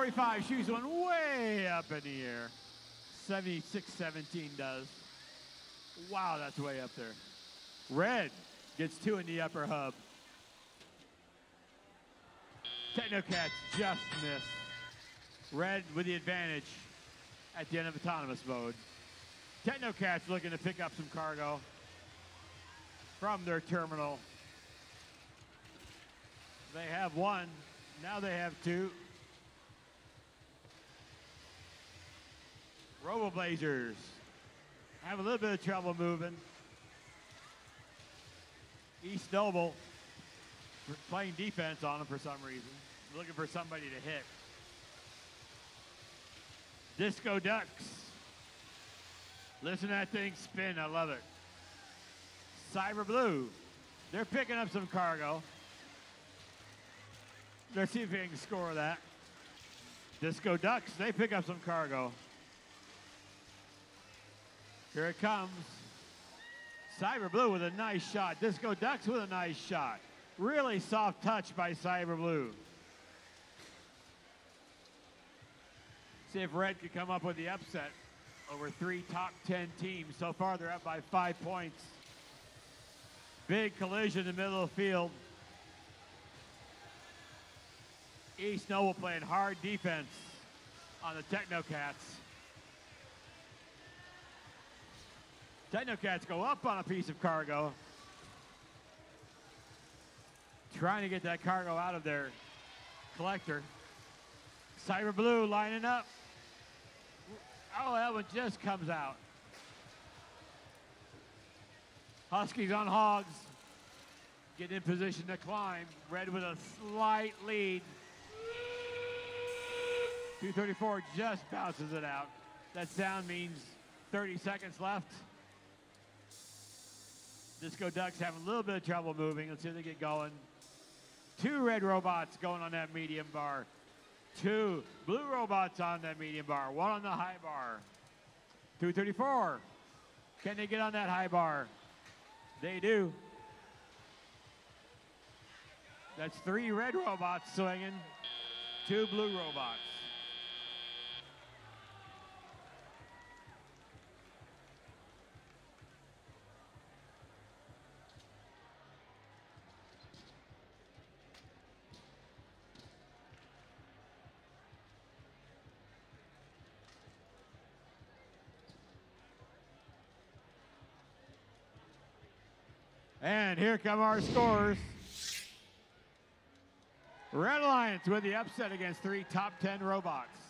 45 shoots one way up in the air. 76-17 does. Wow, that's way up there. Red gets two in the upper hub. TechnoKats just missed. Red with the advantage at the end of autonomous mode. TechnoKats looking to pick up some cargo from their terminal. They have one. Now they have two. Roboblazers have a little bit of trouble moving. East Noble playing defense on them for some reason, looking for somebody to hit. Disco Ducks. Listen to that thing spin. I love it. Cyber Blue. They're picking up some cargo. Let's see if they can score that. Disco Ducks, they pick up some cargo. Here it comes. Cyber Blue with a nice shot. Disco Ducks with a nice shot. Really soft touch by Cyber Blue. See if Red could come up with the upset over three top 10 teams. So far, they're up by five points. Big collision in the middle of the field. East Noble playing hard defense on the TechnoKats. TechnoKats go up on a piece of cargo. Trying to get that cargo out of their collector. Cyber Blue lining up. Oh, that one just comes out. Huskies on Hogs. Get in position to climb. Red with a slight lead. 234 just bounces it out. That sound means 30 seconds left. Disco Ducks having a little bit of trouble moving. Let's see if they get going. Two red robots going on that medium bar. Two blue robots on that medium bar. One on the high bar. 234. Can they get on that high bar? They do. That's three red robots swinging, two blue robots. And here come our scores. Red Alliance with the upset against three top 10 robots.